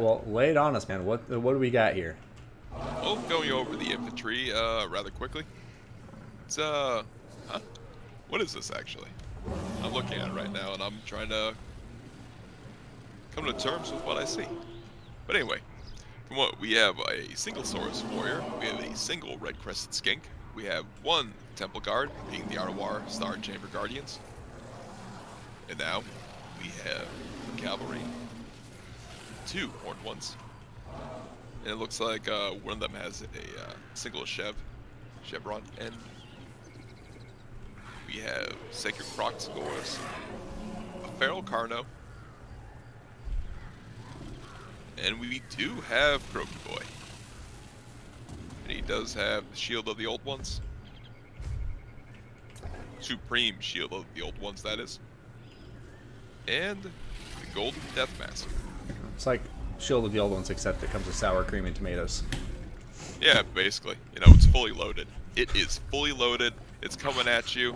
Well, lay it on us, man. What what do we got here? Oh, going over the infantry uh, rather quickly. It's uh, huh? What is this actually? I'm looking at it right now, and I'm trying to come to terms with what I see. But anyway, from what we have a single Saurus warrior, we have a single red crested skink, we have one temple guard, being the Artawar Star Chamber Guardians, and now we have cavalry, two horned ones, and it looks like uh, one of them has a uh, single chev, chevron, and we have Sacred Kroxigors, a Feral Carno, and we do have Croaky Boy. And he does have the Shield of the Old Ones. Supreme Shield of the Old Ones, that is. And the Golden Death Mask. It's like Shield of the Old Ones, except it comes with sour cream and tomatoes. Yeah, basically. You know, it's fully loaded. It is fully loaded. It's coming at you.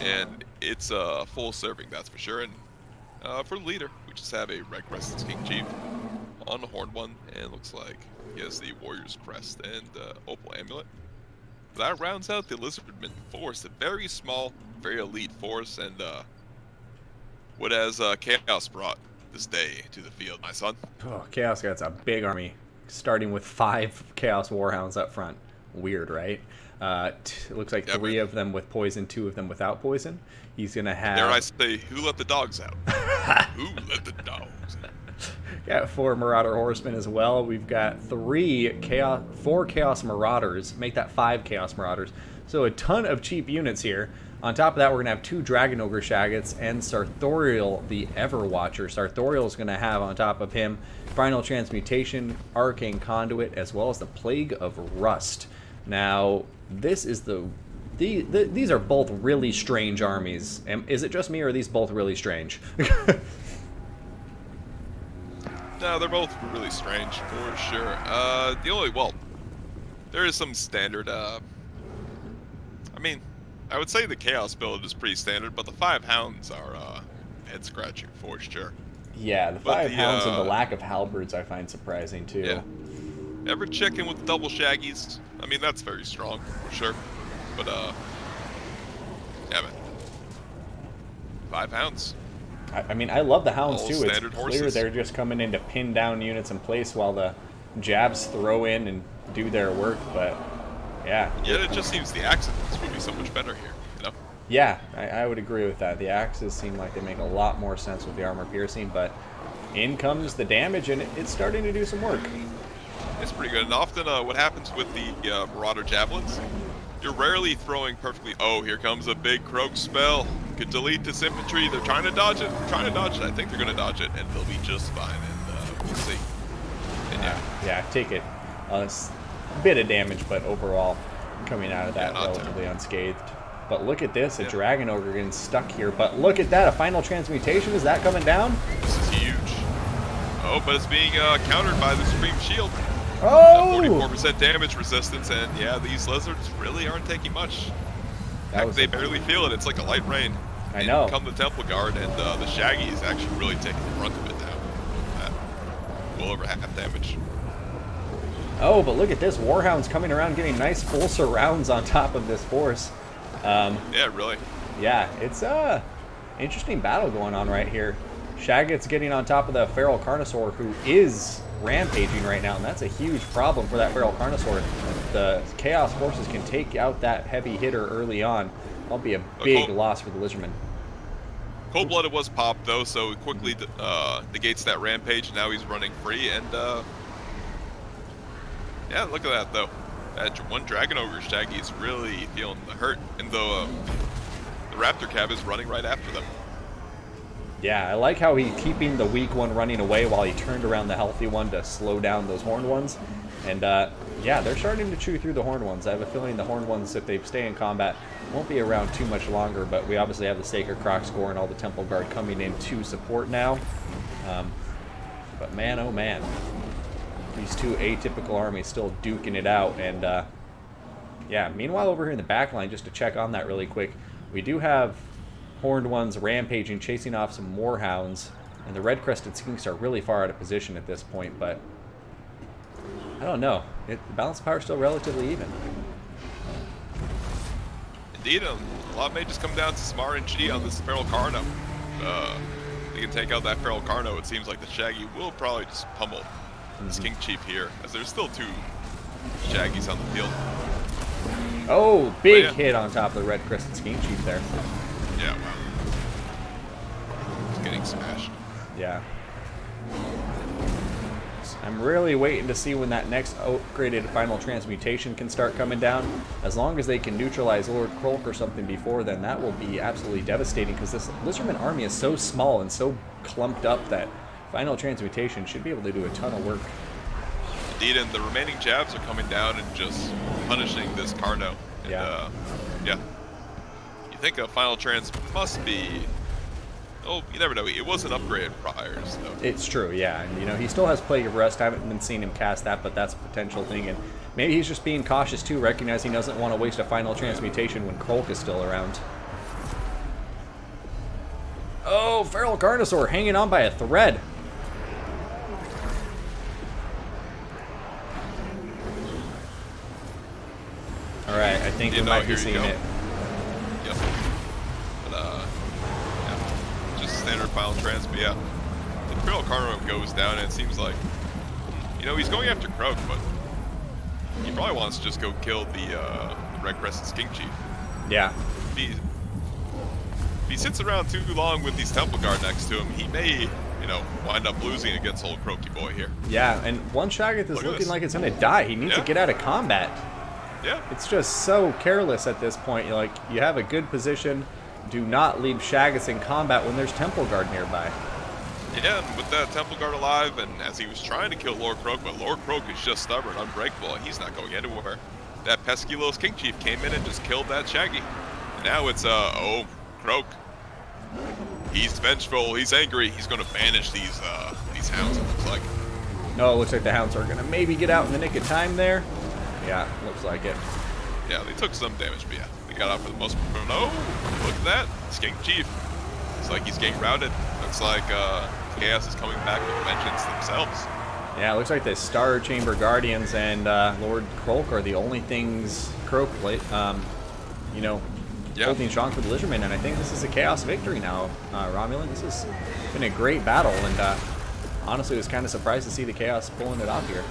And it's a uh, full serving, that's for sure. And uh, for the leader, we just have a Red Crested Skink Chief on the Horned one, and looks like he has the Warrior's Crest and uh, Opal Amulet. That rounds out the Lizardman force, a very small, very elite force, and uh, what has uh, Chaos brought this day to the field, my son? Oh, Chaos got a big army, starting with five Chaos Warhounds up front. Weird, right? Uh, it looks like three of them with poison, two of them without poison. He's gonna have. Dare I say, who let the dogs out? who let the dogs out? Got four Marauder Horsemen as well. We've got three Chaos, four Chaos Marauders. Make that five Chaos Marauders. So a ton of cheap units here. On top of that, we're going to have two Dragon Ogre Shaggoths and Sarthorael, the Everwatcher. Sarthorael is going to have on top of him Final Transmutation, Arcane Conduit, as well as the Plague of Rust. Now, this is the, the, the these are both really strange armies. Is it just me or are these both really strange? no, they're both really strange for sure. Uh, the only, well, there is some standard, uh, I mean, I would say the Chaos build is pretty standard, but the five Hounds are, uh, head scratching for sure. Yeah, the five the, Hounds uh, and the uh, lack of Halberds I find surprising too. Yeah. Ever chicken with double Shaggies? I mean, that's very strong, for sure. But, uh, yeah, man. Five Hounds. I, I mean, I love the Hounds, All too. It's clear horses. they're just coming in to pin down units in place while the Jabs throw in and do their work, but, yeah. Yeah, it just seems the axes would be so much better here, you know? Yeah, I, I would agree with that. The axes seem like they make a lot more sense with the armor piercing, but in comes the damage, and it, it's starting to do some work. It's pretty good. And often uh, what happens with the uh, Marauder Javelins, you're rarely throwing perfectly, oh, here comes a big Kroak spell. Could delete this infantry. They're trying to dodge it. They're trying to dodge it. I think they're going to dodge it, and they'll be just fine. And uh, we'll see. And yeah. yeah, take it. Uh, bit of damage, but overall, coming out of that yeah, relatively unscathed. But look at this, a yeah. Dragon Ogre getting stuck here. But look at that, a final transmutation. Is that coming down? This is huge. Oh, but it's being uh, countered by the Supreme Shield. Oh! 44% damage resistance, and yeah, these lizards really aren't taking much. Heck, they barely feel it. It's like a light rain. I and know. Come the Temple Guard, and uh, the Shaggy is actually really taking the brunt of it now. Well over half damage. Oh, but look at this. Warhound's coming around getting nice full surrounds on top of this force. Um, yeah, really. Yeah, it's a uh, interesting battle going on right here. Shaggoth's getting on top of the Feral Carnosaur, who is rampaging right now, and that's a huge problem for that Feral Carnosaur. The Chaos Forces can take out that heavy hitter early on. That'll be a big loss for the Lizardman. Cold-Blooded was popped, though, so he quickly uh, negates that rampage, and now he's running free, and uh, yeah, look at that, though. That one Dragon Ogre Shaggy is really feeling the hurt, and the, uh, the Raptor Cab is running right after them. Yeah, I like how he's keeping the weak one running away while he turned around the healthy one to slow down those horned ones. And uh, yeah, they're starting to chew through the horned ones. I have a feeling the horned ones, if they stay in combat, won't be around too much longer. But we obviously have the Sacred Kroxigor and all the Temple Guard coming in to support now. Um, but man, oh man, these two atypical armies still duking it out. And uh, yeah, meanwhile over here in the back line, just to check on that really quick, we do have horned ones rampaging, chasing off some warhounds. And the red-crested skinks are really far out of position at this point, but I don't know. It, the balance of power is still relatively even. Indeed, um, a lot may just come down to some RNG on this Feral Carno. Uh, they can take out that Feral Carno, it seems like the Shaggy will probably just pummel mm -hmm. Skink Chief here, as there's still two Shaggies on the field. Oh, big yeah. hit on top of the red crested Skink Chief there. Yeah, wow. He's getting smashed. Yeah. I'm really waiting to see when that next upgraded final transmutation can start coming down. As long as they can neutralize Lord Kroak or something before then, that will be absolutely devastating because this Lizardman army is so small and so clumped up that final transmutation should be able to do a ton of work. Indeed, and the remaining jabs are coming down and just punishing this Carno. And, yeah. Uh, yeah. You think a final trans must be Oh, you never know. It was an upgrade prior, so. It's true, yeah. And, you know, he still has Plague of Rust. I haven't been seeing him cast that, but that's a potential thing. And maybe he's just being cautious, too, recognizing he doesn't want to waste a final transmutation when Kroak is still around. Oh, Feral Carnosaur hanging on by a thread. Alright, I think you we know, might be seeing it. Just standard final trans, but yeah. The Feral Carno goes down, and it seems like, you know, he's going after Kroak, but he probably wants to just go kill the uh, Red Crested Skink Chief. Yeah. If he, if he sits around too long with these Temple Guard next to him, he may, you know, wind up losing against old Croaky Boy here. Yeah, and one Shaggoth is Look looking like it's going to die. He needs yeah. to get out of combat. Yeah. It's just so careless at this point. You're like, you have a good position do not leave Shaggoth in combat when there's Temple Guard nearby. Yeah, with that Temple Guard alive, and as he was trying to kill Lord Kroak, but Lord Kroak is just stubborn, unbreakable, he's not going anywhere. That pesky little King Chief came in and just killed that Shaggy. And now it's, uh, oh, Kroak. He's vengeful, he's angry, he's gonna banish these, uh, these hounds, it looks like. No, it looks like the hounds are gonna maybe get out in the nick of time there. Yeah, looks like it. Yeah, they took some damage, but yeah. They got out for the most part. No! Look at that! Skink Chief. It's like he's getting routed. Looks like uh, Chaos is coming back with vengeance themselves. Yeah, it looks like the Star Chamber Guardians and uh, Lord Kroak are the only things Kroak, um, you know, yeah. holding strong for the Lizardman, and I think this is a Chaos victory now, uh, Romulan. This has been a great battle, and uh, honestly, was kind of surprised to see the Chaos pulling it off here.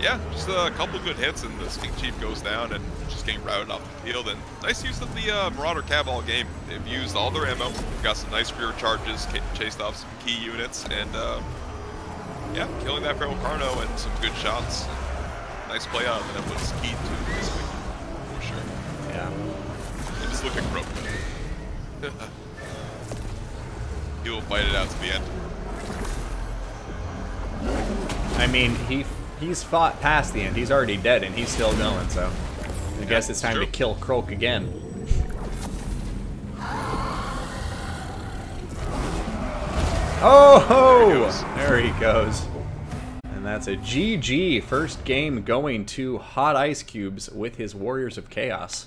Yeah, just a couple good hits, and the Skink Chief goes down, and just getting routed off the field. And nice use of the uh, Marauder Cav all game. They've used all their ammo. They've got some nice rear charges, chased off some key units, and uh, yeah, killing that Feral Carno and some good shots. Nice play out, and that was key to this week, for sure. Yeah. Just look at he will fight it out to the end. I mean, he he's fought past the end. He's already dead, and he's still going, so I guess it's time to kill Kroak again. Oh, ho! There he goes. And that's a GG first game going to Hawticecubes with his Warriors of Chaos.